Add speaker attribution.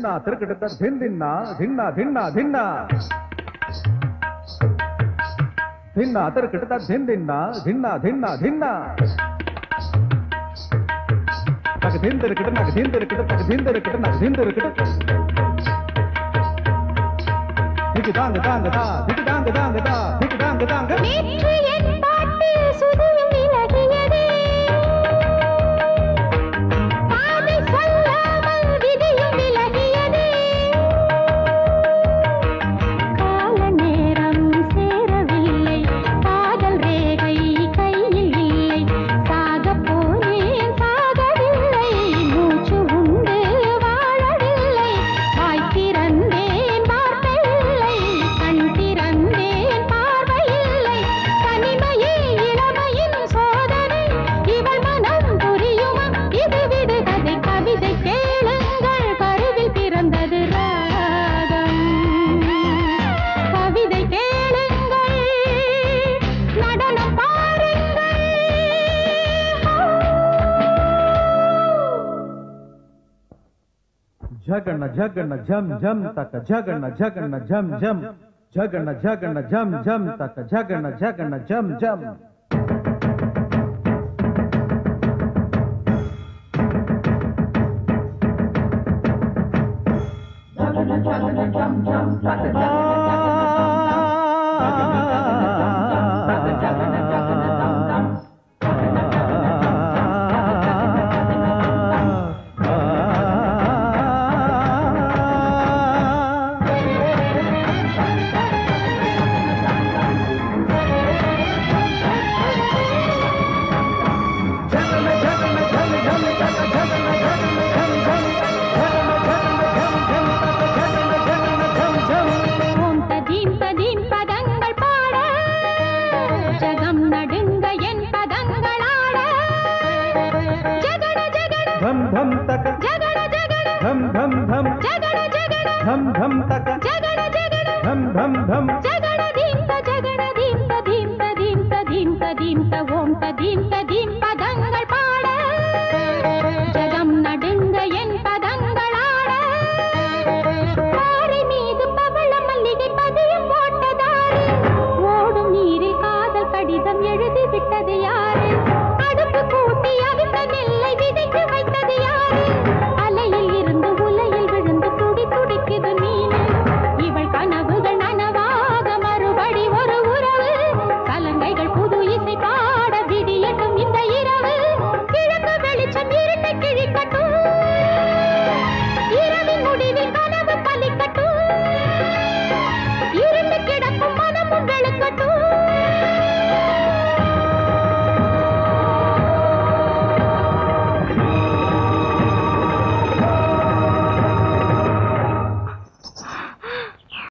Speaker 1: தின்னா திருக்கிட்ட தின் தின்னா தின்னா தின்னா தின்னா தின்னா திருக்கிட்ட தின் தின்னா தின்னா தின்னா தின்னா నాకు దిందరుకిట నాకు దిందరుకిట నాకు దిందరుకిట నాకు దిందరుకిట దిగి దాంగ దాంగ దా దిగి దాంగ దాంగ దా దిగి దాంగ దాంగ झगन झगन, झम झम तक, झगन झगन, झम झम। झगन झगन, झम झम तक, झगन झगन, झम झम। झगन झगन, झम झम तक, झगन
Speaker 2: நடுங்க என் பதங்களாட ஜகன ஜகன
Speaker 1: தம் தம் தக.
Speaker 2: ஜகன ஜகன தம்
Speaker 1: தம் தம்
Speaker 2: ஜகன ஜகன தம்
Speaker 1: தம் தக.
Speaker 2: ஜகன ஜகன தம்
Speaker 1: தம் தம்
Speaker 2: ஜகன தீம்ப ஜகன தீம்ப தீம்ப தீம்ப தீம்ப தீம்ப ஓம் தீம்ப தீம்ப